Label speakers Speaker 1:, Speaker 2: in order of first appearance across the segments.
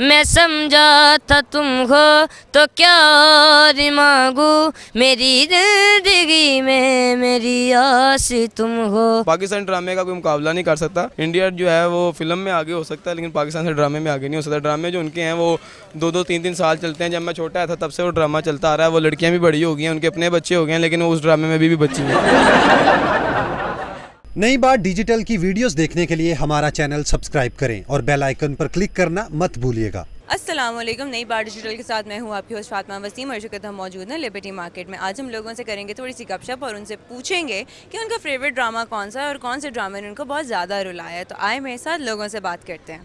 Speaker 1: मैं समझा था तुम हो तो क्या और मांगू? मेरी ज़िंदगी में मेरी आस तुम हो।
Speaker 2: पाकिस्तान ड्रामे का कोई मुकाबला नहीं कर सकता। इंडिया जो है वो फ़िल्म में आगे हो सकता है लेकिन पाकिस्तान से ड्रामे में आगे नहीं हो सकता। ड्रामे जो उनके हैं वो दो दो तीन तीन साल चलते हैं। जब मैं छोटा था तब से वो ड्रामा चलता आ रहा है। वो लड़कियाँ भी बड़ी हो गई हैं उनके अपने बच्चे हो गए हैं लेकिन वो उस ड्रामे में भी, भी बच्ची हैं।
Speaker 3: नई बार डिजिटल की वीडियोस देखने के लिए हमारा चैनल सब्सक्राइब करें और बेल आइकन पर क्लिक करना मत भूलिएगा।
Speaker 4: अस्सलाम वालेकुम नई बार डिजिटल के साथ मैं हूँ आपकी होस्ट फातिमा वसीम। और शुक्र हम मौजूद हैं लिबर्टी मार्केट में। आज हम लोगों से करेंगे थोड़ी सी गपशप और उनसे पूछेंगे कि उनका फेवरेट ड्रामा कौन सा है और कौन से ड्रामे ने उनको बहुत ज़्यादा रुलाया है। तो आए मेरे साथ लोगों से बात करते हैं।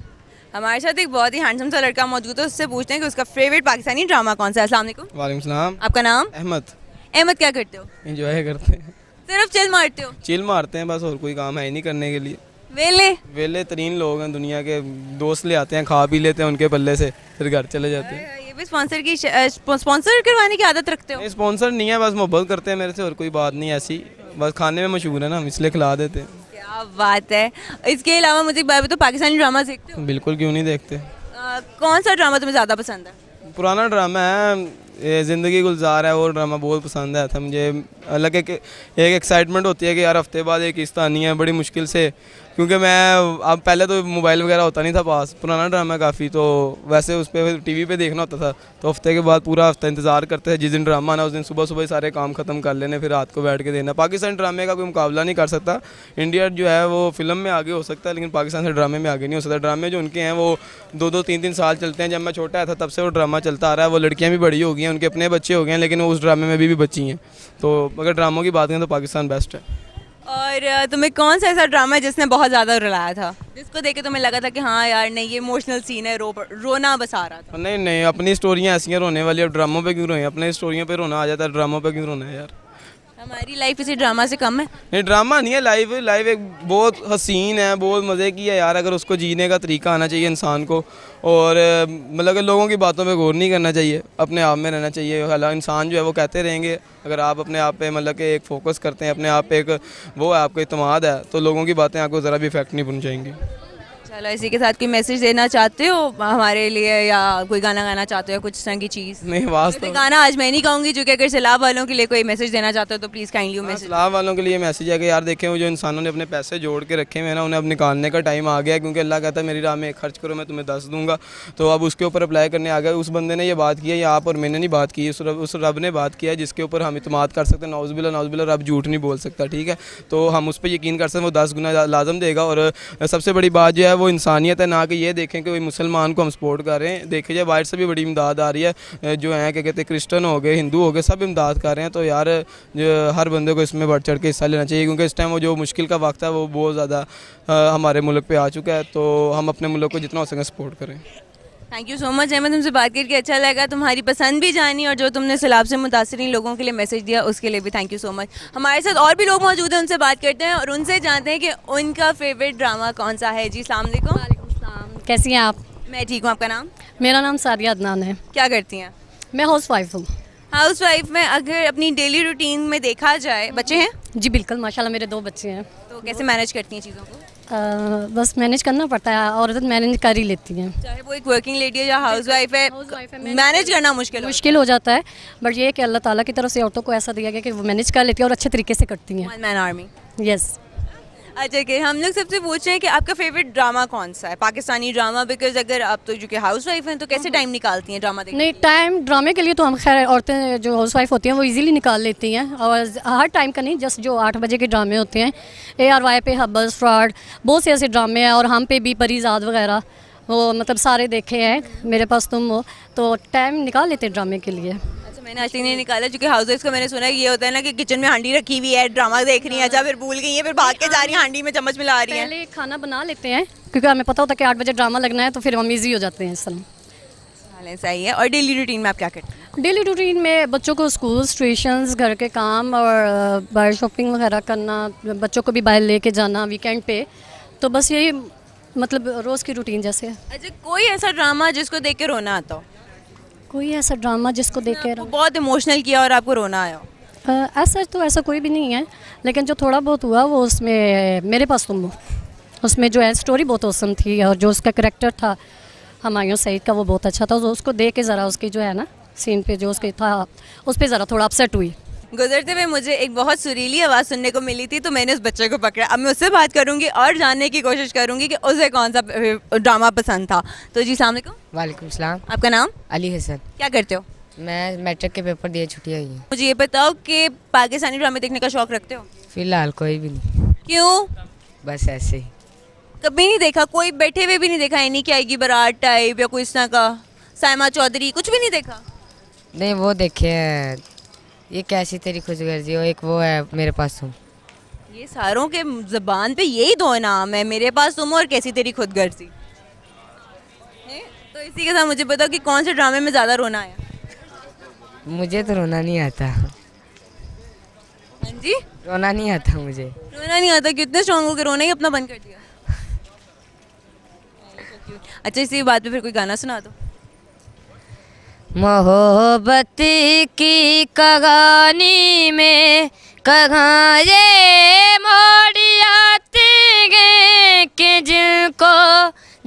Speaker 4: हमारे साथ एक बहुत ही हैंडसम सा लड़का मौजूद है उससे पूछते हैं कि उसका फेवरेट पाकिस्तानी ड्रामा कौन सा है। अस्सलाम वालेकुम
Speaker 2: वालेकुम
Speaker 4: आपका नाम?
Speaker 2: अहमद।
Speaker 4: अहमद क्या करते हो?
Speaker 2: इंजॉय करते हैं।
Speaker 4: सिर्फ़ चिल मारते हो?
Speaker 2: चिल मारते हैं बस और कोई काम है ही नहीं करने के लिए।
Speaker 4: वेले?
Speaker 2: वेले तरीन लोग हैं दुनिया के दोस्त ले आते हैं खा पी लेते हैं उनके पल्ले से फिर घर चले जाते हैं।
Speaker 4: ये भी स्पॉन्सर की स्पॉन्सर करवाने की आदत रखते हो?
Speaker 2: नहीं स्पॉन्सर नहीं है बस मोहब्बत करते हैं मेरे से और कोई बात नहीं ऐसी। बस खाने में मशहूर है ना हम इसलिए खिला देते हैं।
Speaker 4: क्या बात है। इसके अलावा मुझे बात बताओ पाकिस्तानी ड्रामा देखते हो?
Speaker 2: बिल्कुल क्यों नहीं देखते?
Speaker 4: अ, कौन सा ड्रामा तुम्हें ज़्यादा पसंद है?
Speaker 2: पुराना ड्रामा है ज़िंदगी गुलजार है, और ड्रामा बहुत पसंद है। था मुझे अलग एक एक एक्साइटमेंट होती है कि यार हफ़्ते बाद एक किस्त आनी है, बड़ी मुश्किल से क्योंकि मैं अब पहले तो मोबाइल वगैरह होता नहीं था पास पुराना ड्रामा है काफ़ी तो वैसे उस पर टी वी पे देखना होता था। तो हफ़्ते के बाद पूरा हफ़्ता इंतज़ार करते थे जिस दिन ड्रामा आना उस दिन सुबह सुबह सारे काम ख़त्म कर लेने फिर रात को बैठ के देना पाकिस्तान ड्रामे का कोई मुकाबला नहीं कर सकता। इंडिया जो है वो फ़िल्म में आगे हो सकता है लेकिन पाकिस्तान से ड्रामे में आगे नहीं हो सकता। ड्रामे जो उनके हैं वो दो दो तीन तीन साल चलते हैं। जब मैं छोटा था तब से वो ड्रामा चलता आ रहा है। वो लड़कियाँ भी बड़ी हो गई हैं उनके अपने बच्चे हो गए हैं लेकिन वो उस ड्रामे में भी, भी बच्ची हैं। तो अगर ड्रामों की बात करें तो पाकिस्तान बेस्ट है।
Speaker 4: और तुम्हें कौन सा ऐसा ड्रामा है जिसने बहुत ज़्यादा रुलाया था? जिसको देख के तुम्हें लगा था कि हाँ यार, नहीं, ये इमोशनल सीन है, रो, रोना बस आ रहा था।
Speaker 2: नहीं नहीं, अपनी स्टोरियाँ ऐसी रोने वाली, अब ड्रामों पे क्यों रोए? अपने स्टोरियों पे रोना, आ जाता है ड्रामों पे क्यों रोना है यार?
Speaker 4: हमारी लाइफ इसी ड्रामा से कम है।
Speaker 2: नहीं ड्रामा नहीं है लाइव लाइव एक बहुत हसीन है, बहुत मज़े की है यार, अगर उसको जीने का तरीका आना चाहिए इंसान को। और मतलब लोगों की बातों पे गौर नहीं करना चाहिए, अपने आप में रहना चाहिए। हालाँकि इंसान जो है वो कहते रहेंगे, अगर आप अपने आप पे मतलब कि एक फोकस करते हैं, अपने आप पे एक वो है, आपको इतमाद है तो लोगों की बातें आपको ज़रा भी इफ़ेक्ट नहीं पहुँचाएँगी।
Speaker 4: चलो इसी के साथ कोई मैसेज देना चाहते हो हमारे लिए या कोई गाना गाना चाहते हो कुछ तरह की चीज़?
Speaker 2: नहीं वास्तव
Speaker 4: वैसे गाना आज मैं नहीं कहूँगी जो कि अगर सैलाब वालों के लिए कोई मैसेज देना चाहते हो तो प्लीज़ काइंडली मैसेज
Speaker 2: इस्लाम वालों के लिए मैसेज है कि यार देखें जो इंसानों ने अपने पैसे जोड़ के रखे हुए ना उन्हें अब निकालने का टाइम आ गया क्योंकि अल्लाह कहता है मेरी राह में खर्च करो मैं तुम्हें दस दूँगा। तो अब उसके ऊपर अप्लाई करने आ गया उस बंदे ने ये बात की है या आप और मैंने नहीं बात की उस रब ने बात किया है जिसके ऊपर हम इतमाद कर सकते हैं। नौजबिल्ला रब झूठ नहीं बोल सकता ठीक है? तो हम उस पर यकीन कर सकते हैं वो दस गुना लाजम देगा। और सबसे बड़ी बात जो है वो इंसानियत है, ना कि ये देखें कि मुसलमान को हम सपोर्ट कर रहे हैं। देखे जाए बाहर से भी बड़ी इमदाद आ रही है जो है, क्या कहते हैं क्रिश्चन हो गए हिंदू हो गए, सब इमदाद कर रहे हैं। तो यार हर बंदे को इसमें बढ़ चढ़ के हिस्सा लेना चाहिए, क्योंकि इस टाइम वो जो मुश्किल का वक्त है, वो बहुत ज़्यादा हमारे मुल्क पर आ चुका है। तो हम अपने मुल्क को जितना हो सके सपोर्ट करें।
Speaker 4: Thank you so much Ahmad तुमसे बात करके अच्छा लगा। तुम्हारी पसंद भी जानी और जो तुमने सैलाब से मुतासरीन लोगों के लिए मैसेज दिया उसके लिए भी थैंक यू सो मच हमारे साथ और भी लोग मौजूद हैं उनसे बात करते हैं और उनसे जानते हैं कि उनका फेवरेट ड्रामा कौन सा है। जी सलाम
Speaker 5: वालेकुम। कैसी हैं आप?
Speaker 4: मैं ठीक हूँ आपका नाम?
Speaker 5: मेरा नाम सारिया अदनान है।
Speaker 4: क्या करती हैं?
Speaker 5: मैं हाउस वाइफ हूँ।
Speaker 4: हाउस वाइफ में अगर अपनी डेली रूटीन में देखा जाए बच्चे हैं?
Speaker 5: जी बिल्कुल माशाल्लाह मेरे दो बच्चे हैं।
Speaker 4: तो कैसे मैनेज करती हैं चीज़ों को?
Speaker 5: अ, बस मैनेज करना पड़ता है औरत मैनेज कर ही लेती हैं।
Speaker 4: चाहे वो एक वर्किंग लेडी है या हाउस वाइफ है
Speaker 5: है,
Speaker 4: मैनेज करना मुश्किल
Speaker 5: मुश्किल हो जाता है। बट ये कि अल्लाह ताला की तरफ़ से औरतों को ऐसा दिया गया कि वो मैनेज कर लेती है और अच्छे तरीके से करती हैं।
Speaker 4: मैन आर्मी
Speaker 5: यस
Speaker 4: अच्छा के हम लोग सबसे पूछ रहे हैं कि आपका फेवरेट ड्रामा कौन सा है? पाकिस्तानी ड्रामा बिकॉज़ अगर आप तो जो कि हाउस वाइफ हैं तो कैसे टाइम निकालती हैं ड्रामा देखने
Speaker 5: नहीं टाइम ड्रामे के लिए तो हम खैर औरतें जो हाउस वाइफ होती हैं वो इजीली निकाल लेती हैं। और हर टाइम का नहीं जस्ट जो आठ बजे के ड्रामे होते हैं ए आर वाई पे हब्बस फ्रॉड बहुत से ऐसे ड्रामे हैं और हम पे भी परिजाद वगैरह वो मतलब सारे देखे हैं मेरे पास तुम हो तो टाइम निकाल लेते हैं ड्रामे के लिए।
Speaker 4: मैंने आज नहीं निकाला क्योंकि हाउस वाइफ का मैंने सुना है ये होता है ना कि किचन में हांडी रखी हुई है ड्रामा देख रही है अच्छा फिर भूल गई है फिर भाग के जा रही है हांडी में चम्मच मिला रही है।
Speaker 5: पहले खाना बना लेते हैं क्योंकि हमें पता होता है कि आठ बजे ड्रामा लगना है तो फिर हम ईजी हो जाते हैं इस तरह।
Speaker 4: सही है। और डेली रूटीन में आप क्या करते हैं?
Speaker 5: डेली रूटीन में बच्चों को स्कूल ट्यूशंस घर के काम और बाहर शॉपिंग वगैरह करना बच्चों को भी बाहर लेके जाना वीकेंड पे तो बस यही मतलब रोज़ की रूटीन जैसे है।
Speaker 4: अच्छा कोई ऐसा ड्रामा जिसको देख के रोना आता हो?
Speaker 5: कोई ऐसा ड्रामा जिसको देख के
Speaker 4: बहुत इमोशनल किया और आपको रोना आया।
Speaker 5: ऐसा तो ऐसा कोई भी नहीं है लेकिन जो थोड़ा बहुत हुआ वो उसमें मेरे पास तुम हो उसमें जो है स्टोरी बहुत औसम थी और जो उसका करेक्टर था हमायूं सईद का वो बहुत अच्छा था। तो उसको देख के ज़रा उसकी जो है ना सीन पे जो उसके था उस पर ज़रा थोड़ा अपसेट हुई।
Speaker 4: गुजरते हुए मुझे एक बहुत सुरीली आवाज़ सुनने को मिली थी तो मैंने उस बच्चे को पकड़ा। अब मैं उससे बात करूँगी और जानने की कोशिश करूँगी कि उसे कौन सा ड्रामा पसंद था। तो जी सामने
Speaker 6: वालेकुम। सलाम
Speaker 4: आपका नाम?
Speaker 6: अली हसन।
Speaker 4: क्या करते हो?
Speaker 6: मैं मैट्रिक के पेपर दिए छुट्टी आई हूँ।
Speaker 4: मुझे ये बताओ कि पाकिस्तानी ड्रामे देखने का शौक रखते हो?
Speaker 6: फ़िलहाल कोई भी नहीं।
Speaker 4: क्यों?
Speaker 6: बस ऐसे ही।
Speaker 4: कभी नहीं देखा? कोई बैठे हुए भी नहीं देखा? इन्हीं की आएगी बारात टाइप या कोई इस तरह का? साइमा चौधरी कुछ भी नहीं देखा?
Speaker 6: नहीं वो देखे हैं। ये कैसी तेरी खुशगर्जी हो? एक वो है मेरे पास तुम।
Speaker 4: ये सारों के जबान पे यही दो नाम है मेरे पास तुम और कैसी तेरी खुद गर्जी तो इसी के साथ मुझे बताओ कि कौन से ड्रामे में ज़्यादा रोना आया?
Speaker 6: मुझे तो रोना नहीं आता।
Speaker 4: हाँ जी?
Speaker 6: रोना नहीं आता मुझे।
Speaker 4: रोना नहीं आता कितने स्ट्रॉन्ग हो के रोना ही अपना बंद कर दिया। अच्छा इसी बात पे फिर कोई गाना सुना दो।
Speaker 1: मोहब्बत की कहानी में कहाँ ये मोड़ी आती है कि जिनको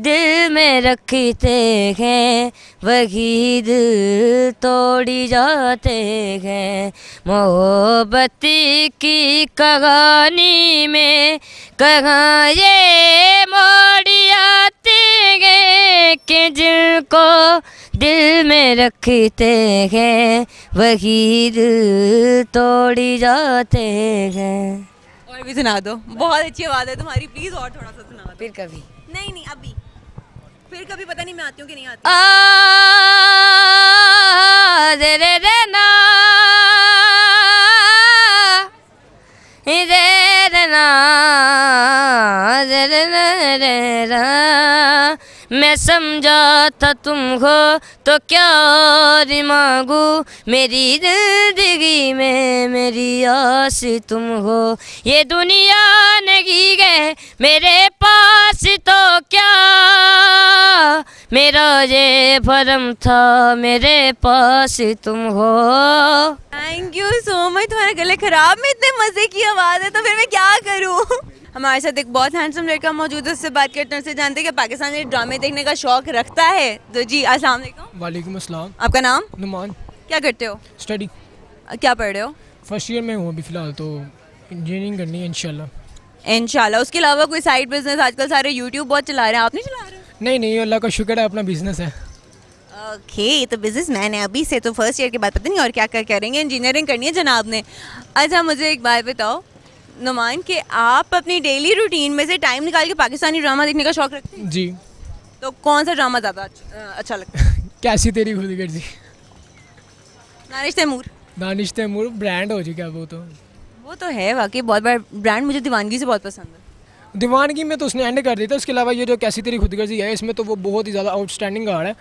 Speaker 1: दिल में रखते हैं, वही दिल तोड़ी जाते हैं। मोहब्बत की कहानी में कहाँ ये मोड़ी आती है कि जिनको दिल में रखते हैं वही दिल तोड़ी जाते हैं
Speaker 4: और भी सुना दो बहुत अच्छी आवाज़ है तुम्हारी प्लीज़ और थोड़ा सा सुना दो
Speaker 6: फिर कभी
Speaker 4: नहीं नहीं अभी फिर कभी पता नहीं मैं आती हूँ कि नहीं आती
Speaker 1: मैं समझा था तुम हो तो क्या और मांगू? मेरी ज़िंदगी में मेरी आस तुम हो ये दुनिया नहीं गए मेरे पास तो क्या? मेरा ये भरम था मेरे पास तुम हो
Speaker 4: थैंक यू सो मच तुम्हारा गले खराब में इतने मज़े की आवाज़ है तो फिर मैं क्या करूँ? हमारे साथ एक बहुत हैंडसम लड़का मौजूद है उससे बात करते हैं उससे जानते हैं कि पाकिस्तानी ड्रामे देखने का शौक रखता है। तो जी अस्सलाम वालेकुम।
Speaker 7: अस्सलाम।
Speaker 4: आपका नाम?
Speaker 7: नुमान।
Speaker 4: क्या करते हो?
Speaker 7: स्टडी
Speaker 4: क्या पढ़ रहे हो?
Speaker 7: फ़र्स्ट ईयर में हूँ अभी फ़िलहाल तो इंजीनियरिंग करनी है इंशाल्लाह।
Speaker 4: इंशाल्लाह। उसके अलावा कोई साइड बिज़नेस आजकल सारे यूट्यूब बहुत चला रहे हैं। आप नहीं चला रहे
Speaker 7: नहीं नहीं अल्लाह का शुक्र है अपना बिज़नेस है।
Speaker 4: ओके okay, तो बिज़नेस मैन है अभी से तो फ़र्स्ट ईयर के बाद पता नहीं और क्या क्या करेंगे। इंजीनियरिंग करनी है जनाब ने। अच्छा मुझे एक बात बताओ। नुमान कि आप अपनी डेली रूटीन में से टाइम निकाल के पाकिस्तानी ड्रामा देखने का शौक रखते हैं?
Speaker 7: जी।
Speaker 4: तो कौन सा ड्रामा ज़्यादा अच्छा, अच्छा लगता है?
Speaker 7: कैसी तेरी खुद गर्जी
Speaker 4: नारिश तैमूर।
Speaker 7: दानिश तैमूर ब्रांड हो चुका है वो तो?
Speaker 4: वो तो है वाकई बहुत बड़ा ब्रांड मुझे दीवानगी से बहुत पसंद है।
Speaker 7: दीवानगी में तो उसने एंड कर दिया था उसके अलावा ये जो कैसी तेरी खुद गर्जी है इसमें तो वो बहुत ही ज़्यादा आउटस्टैंडिंग गार्ड है।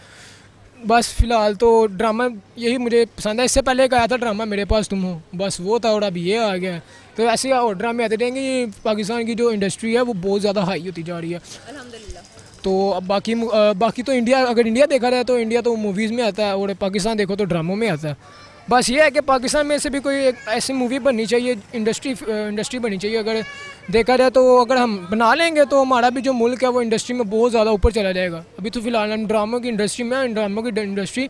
Speaker 7: बस फ़िलहाल तो ड्रामा यही मुझे पसंद है। इससे पहले एक आया था ड्रामा मेरे पास तुम हो। बस वो था और अब ये आ गया। तो ऐसे ही और ड्रामे आते रहेंगे ये पाकिस्तान की जो इंडस्ट्री है वो बहुत ज़्यादा हाई होती जा रही है। तो अब बाकी बाकी तो इंडिया अगर इंडिया देखा जाए तो इंडिया तो मूवीज़ में आता है और पाकिस्तान देखो तो ड्रामों में आता है। बस ये है कि पाकिस्तान में से भी कोई एक ऐसी मूवी बननी चाहिए इंडस्ट्री इंडस्ट्री बननी चाहिए। अगर देखा जाए तो अगर हम बना लेंगे तो हमारा भी जो मुल्क है वो इंडस्ट्री में बहुत ज़्यादा ऊपर चला जाएगा। अभी तो फ़िलहाल हम ड्रामों की इंडस्ट्री में हैं, ड्रामों की इंडस्ट्री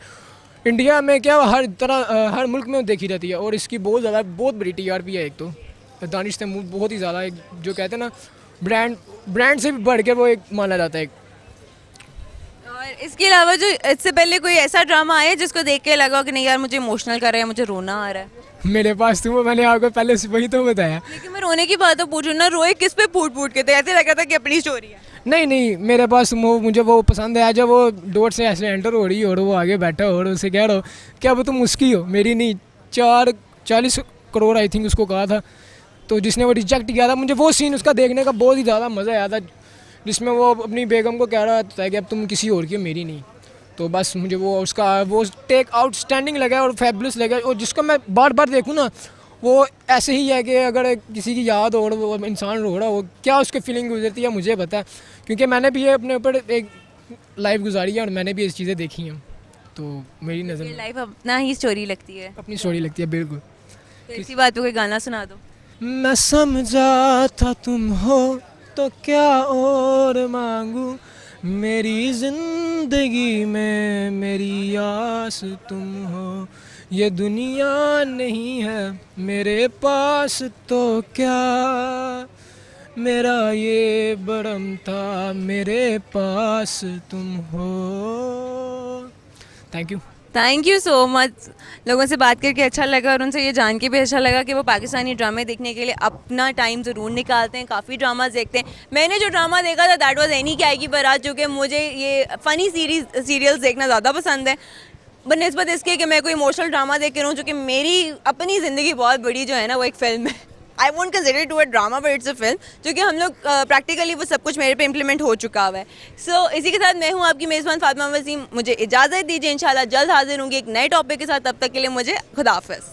Speaker 7: इंडिया में क्या हर तरह हर मुल्क में देखी जाती है और इसकी बहुत ज़्यादा बहुत बड़ी टी आर पी है एक तो। दानिश तैमूर बहुत ही ज़्यादा एक जो कहते हैं ना ब्रांड ब्रांड से भी बढ़ के वो एक माना जाता है एक।
Speaker 4: और इसके अलावा जो इससे पहले कोई ऐसा ड्रामा आया जिसको देख के लगा कि नहीं यार मुझे इमोशनल कर रहा है मुझे रोना आ रहा है?
Speaker 7: मेरे पास तुम हो, मैंने आपको पहले से वही तो बताया।
Speaker 4: लेकिन मैं रोने की बात तो पूछूँ ना रोए किस पे फूट फूट के थे? ऐसे लगा था कि अपनी स्टोरी है।
Speaker 7: नहीं नहीं मेरे पास वो मुझे वो पसंद है जब वो डोर से ऐसे एंटर हो रही है और वो आगे बैठा हो और उसे कह रहा हो क्या वो तुम उसकी हो? मेरी नहीं चार चालीस करोड़ आई थिंक उसको कहा था। तो जिसने वो रिजेक्ट किया था मुझे वो सीन उसका देखने का बहुत ही ज़्यादा मज़ा आया था जिसमें वो अपनी बेगम को कह रहा था कि अब तुम किसी और की मेरी नहीं। तो बस मुझे वो उसका वो टेक आउटस्टैंडिंग लगा और फैबुलस लगा और जिसको मैं बार बार देखूँ ना वो ऐसे ही है कि अगर किसी की याद हो और वो इंसान रो रहा हो क्या उसकी फीलिंग गुजरती है मुझे पता है। क्योंकि मैंने भी ये अपने ऊपर एक लाइफ गुजारी है और मैंने भी ये चीज़ें देखी हैं। तो मेरी नज़र में
Speaker 4: लाइफ अपना ही स्टोरी लगती है।
Speaker 7: अपनी स्टोरी लगती है बिल्कुल।
Speaker 4: इसी बात पे कोई गाना सुना दो।
Speaker 7: मैं समझा था तुम हो तो क्या और मांगू? मेरी ज़िंदगी में मेरी आस तुम हो। ये दुनिया नहीं है मेरे पास तो क्या? मेरा ये बरम था मेरे पास तुम हो। Thank you
Speaker 4: thank you so much लोगों से बात करके अच्छा लगा और उनसे ये जान के भी अच्छा लगा कि वो पाकिस्तानी ड्रामे देखने के लिए अपना टाइम ज़रूर निकालते हैं, काफ़ी ड्रामाज देखते हैं। मैंने जो ड्रामा देखा था दैट वाज एनी क्या आएगी बारात जो कि मुझे ये फ़नी सीरीज़ सीरियल्स देखना ज़्यादा पसंद है। बनस्बत इसके कि मैं कोई इमोशनल ड्रामा देख के रहूँ, जो कि मेरी अपनी ज़िंदगी बहुत बड़ी जो है ना, वो एक फ़िल्म है। I would consider to a drama but it's a film क्योंकि हम लोग प्रैक्टिकली वो सब कुछ मेरे पे इम्प्लीमेंट हो चुका हुआ है। सो so, इसी के साथ मैं हूँ आपकी मेज़बान फातिमा वसीम। मुझे इजाज़त दीजिए इंशाल्लाह जल्द हाजिर होंगी एक नए टॉपिक के साथ। तब तक के लिए मुझे खुदाफिज़